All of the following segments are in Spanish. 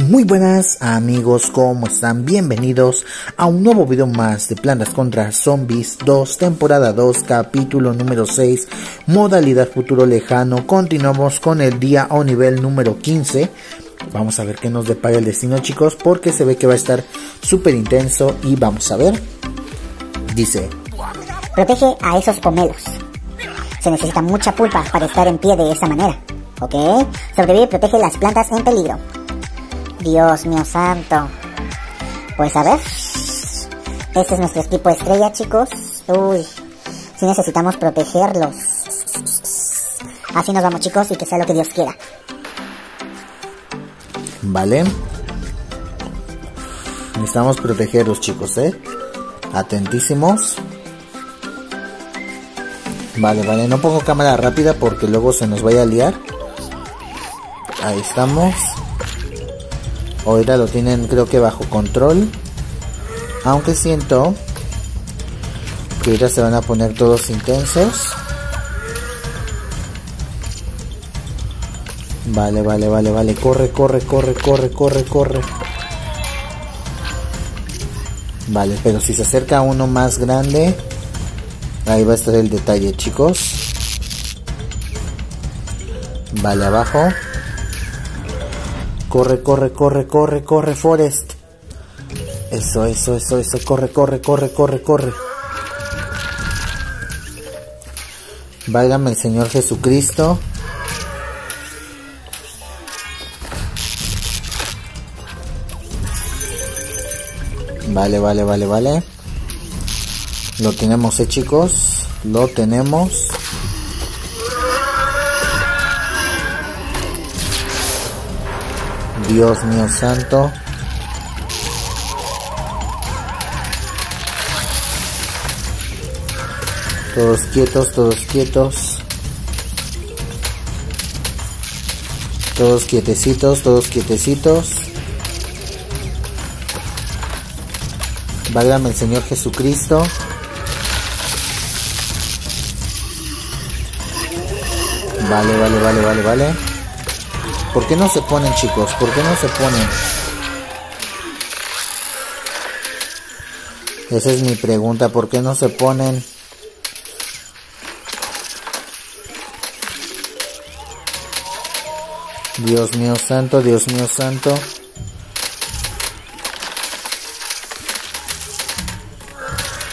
Muy buenas amigos, ¿cómo están? Bienvenidos a un nuevo video más de Plantas contra Zombies 2, temporada 2, capítulo número 6, modalidad futuro lejano. Continuamos con el día o nivel número 15. Vamos a ver qué nos depara el destino chicos, porque se ve que va a estar súper intenso y vamos a ver. Dice... Protege a esos pomelos. Se necesita mucha pulpa para estar en pie de esa manera. ¿Ok? Sobrevive y protege las plantas en peligro. Dios mío santo. Pues a ver. Este es nuestro equipo estrella, chicos. Uy. Si necesitamos protegerlos. Así nos vamos, chicos, y que sea lo que Dios quiera. Vale. Necesitamos protegerlos, chicos, ¿eh? Atentísimos. Vale, vale. No pongo cámara rápida porque luego se nos vaya a liar. Ahí estamos. Ahorita lo tienen creo que bajo control. Aunque siento que ahorita se van a poner todos intensos. Vale, vale, vale, vale. Corre, corre, corre, corre, corre, corre. Vale, pero si se acerca uno más grande, ahí va a estar el detalle, chicos. Vale, abajo. Corre, corre, corre, corre, corre, Forest. Eso, eso, eso, eso. Corre, corre, corre, corre, corre. Válgame el Señor Jesucristo. Vale, vale, vale, vale. Lo tenemos, eh, chicos. Lo tenemos. Dios mío santo. Todos quietos, todos quietos. Todos quietecitos, todos quietecitos. Válgame el Señor Jesucristo. Vale, vale, vale, vale, vale. ¿Por qué no se ponen, chicos? ¿Por qué no se ponen? Esa es mi pregunta. ¿Por qué no se ponen? Dios mío santo, Dios mío santo.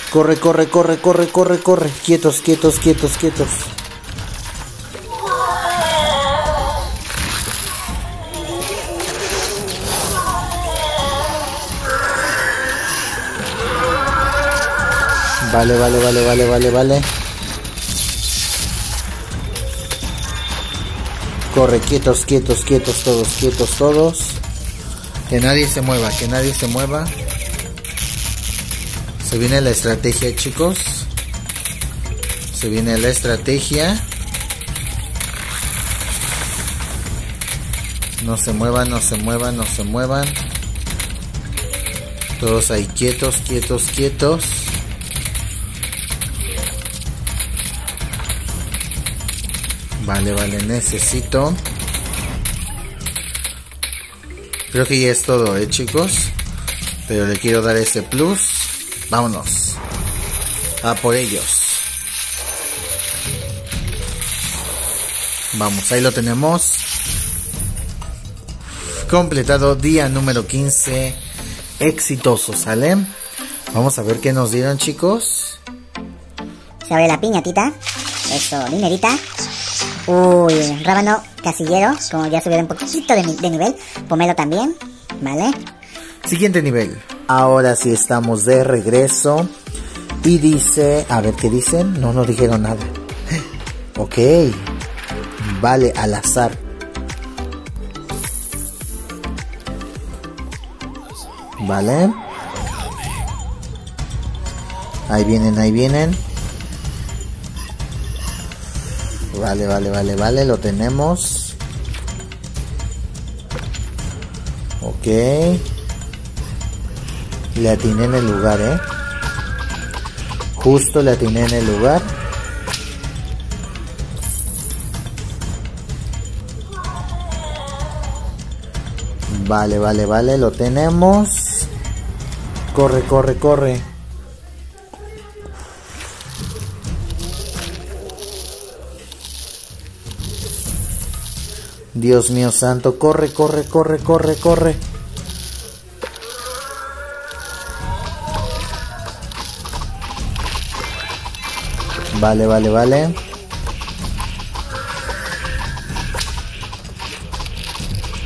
Corre, corre, corre, corre, corre, corre. Quietos, quietos, quietos, quietos. Vale, vale, vale, vale, vale, vale. Corre, quietos, quietos, quietos, todos, quietos, todos. Que nadie se mueva, que nadie se mueva. Se viene la estrategia, chicos. Se viene la estrategia. No se muevan, no se muevan, no se muevan. Todos ahí quietos, quietos, quietos. Vale, vale, necesito. Creo que ya es todo, eh, chicos. Pero le quiero dar ese plus. Vámonos. A por ellos. Vamos, ahí lo tenemos. Completado día número 15. Exitoso, ¿sale? Vamos a ver qué nos dieron, chicos. Se abre la piñatita. Eso, dinerita. Uy, rábano casillero, como ya subieron un poquito de, de, nivel. Pomelo también, ¿vale? Siguiente nivel. Ahora sí estamos de regreso. Y dice, a ver qué dicen. No, no dijeron nada. Ok. Vale, al azar. Vale. Ahí vienen, ahí vienen. Vale, vale, vale, vale, lo tenemos. Ok. Le atiné en el lugar, ¿eh? Justo le atiné en el lugar. Vale, vale, vale, lo tenemos. Corre, corre, corre. Dios mío santo, corre, corre, corre, corre, corre. Vale, vale, vale.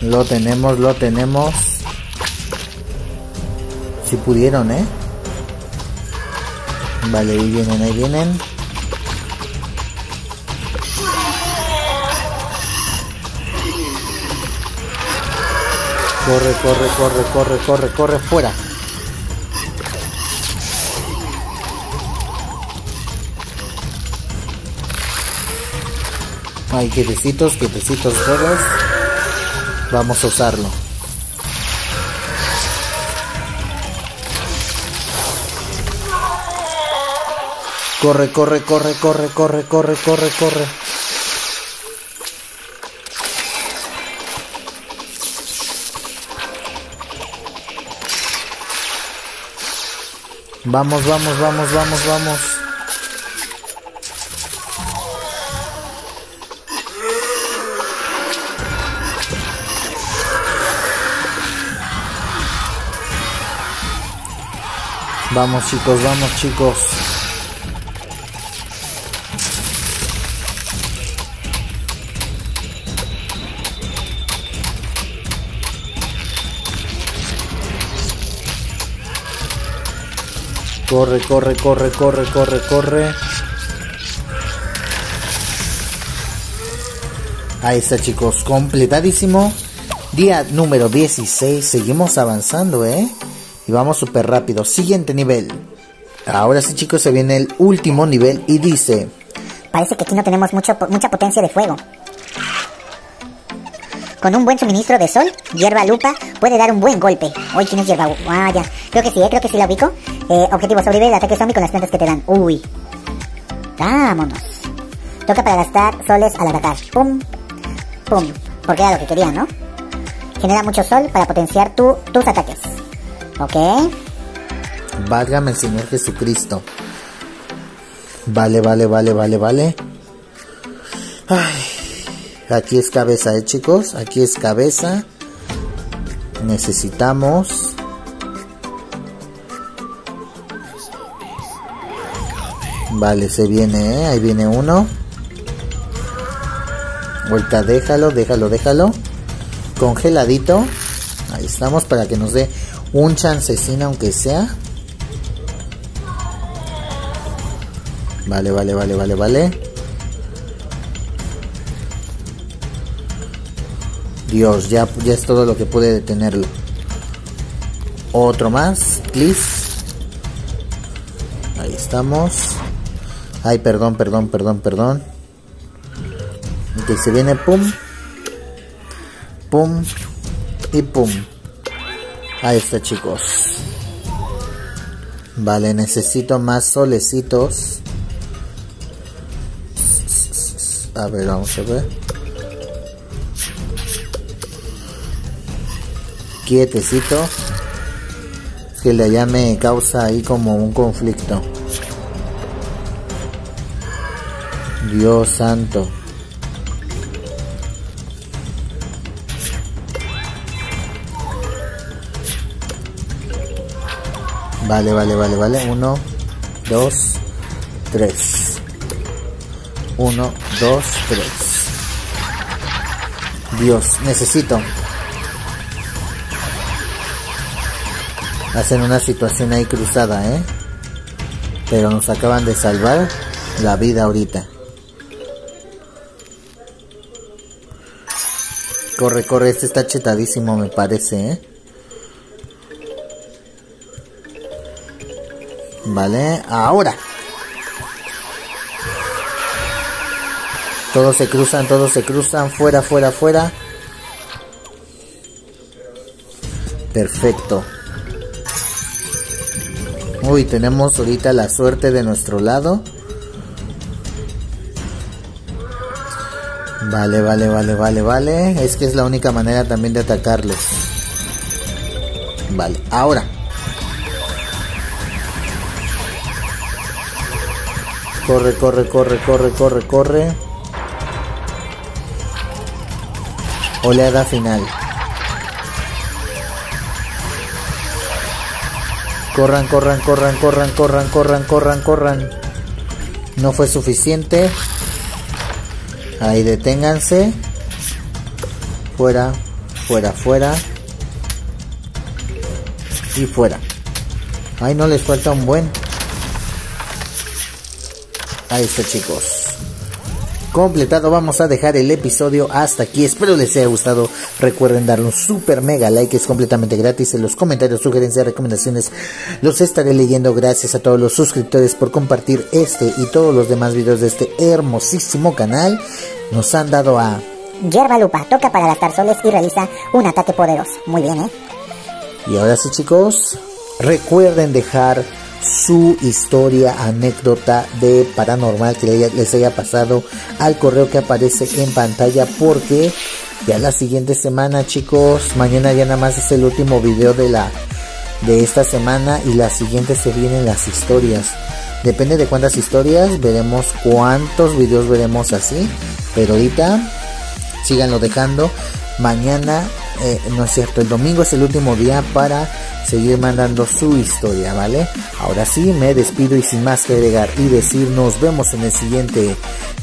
Lo tenemos, lo tenemos. Si pudieron, ¿eh? Vale, ahí vienen, ahí vienen. Corre, corre, corre, corre, corre, corre, fuera. Ay, quietecitos, quietecitos todos. Vamos a usarlo. Corre, corre, corre, corre, corre, corre, corre, corre. Vamos, vamos, vamos, vamos, vamos. Vamos chicos, vamos chicos. Corre, corre, corre, corre, corre, corre. Ahí está chicos, completadísimo. Día número 16, seguimos avanzando, ¿eh? Y vamos súper rápido. Siguiente nivel. Ahora sí chicos, se viene el último nivel y dice... Parece que aquí no tenemos mucha potencia de fuego. Con un buen suministro de sol, hierba lupa puede dar un buen golpe. Uy, ¿quién es hierba? Ah, ya. Creo que sí, ¿eh? creo que sí la ubico. Eh, objetivo, sobrevive el ataque zombie con las plantas que te dan. Uy. Vámonos. Toca para gastar soles al atacar. Pum. Pum. Porque era lo que quería, ¿no? Genera mucho sol para potenciar tu, tus ataques. Ok. Válgame el Señor Jesucristo. Vale, vale, vale, vale, vale. Ay. Aquí es cabeza, eh, chicos. Aquí es cabeza. Necesitamos. Vale, se viene, ¿eh? Ahí viene uno. Vuelta, déjalo, déjalo, déjalo. Congeladito. Ahí estamos para que nos dé un chancecín aunque sea. Vale, vale, vale, vale, vale. Dios, ya, ya es todo lo que puede detenerlo. Otro más, please. Ahí estamos. Ay, perdón, perdón, perdón, perdón. Que se viene pum. Pum. Y pum. Ahí está, chicos. Vale, necesito más solecitos. A ver, vamos a ver. Quietecito. Que le llame causa ahí como un conflicto. Dios santo. Vale, vale, vale, vale. Uno, dos, tres. Uno, dos, tres. Dios, necesito. Hacen una situación ahí cruzada, ¿eh? Pero nos acaban de salvar la vida ahorita. Corre, corre, este está chetadísimo me parece, ¿eh? Vale, ahora. Todos se cruzan, todos se cruzan, fuera, fuera, fuera. Perfecto. Uy, tenemos ahorita la suerte de nuestro lado. Vale, vale, vale, vale, vale. Es que es la única manera también de atacarlos. Vale, ahora. Corre, corre, corre, corre, corre, corre. Oleada final. Corran, corran, corran, corran, corran, corran, corran, corran. No fue suficiente. Ahí deténganse. Fuera, fuera, fuera. Y fuera. Ahí no les falta un buen. Ahí está chicos completado. Vamos a dejar el episodio hasta aquí. Espero les haya gustado. Recuerden darle un super mega like. Es completamente gratis. En los comentarios, sugerencias, recomendaciones los estaré leyendo. Gracias a todos los suscriptores por compartir este y todos los demás videos de este hermosísimo canal. Nos han dado a... Yerba Lupa toca para gastar soles y realiza un ataque poderoso. Muy bien, ¿eh? Y ahora sí chicos, recuerden dejar su historia, anécdota de paranormal que les haya pasado al correo que aparece en pantalla porque ya la siguiente semana chicos, mañana ya nada más es el último video de la de esta semana y la siguiente se vienen las historias. Depende de cuántas historias, veremos cuántos videos veremos así, pero ahorita síganlo dejando. Mañana, eh, no es cierto, el domingo es el último día para seguir mandando su historia, ¿vale? Ahora sí, me despido y sin más que agregar y decir, nos vemos en el siguiente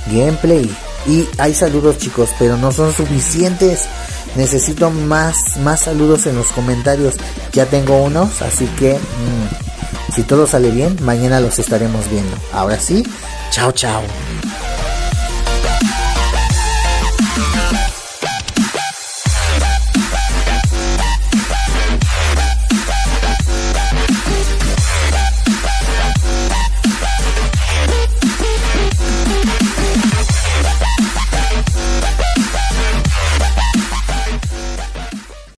gameplay. Y hay saludos chicos, pero no son suficientes. Necesito más, más saludos en los comentarios. Ya tengo unos, así que mm, si todo sale bien, mañana los estaremos viendo. Ahora sí, chao chao.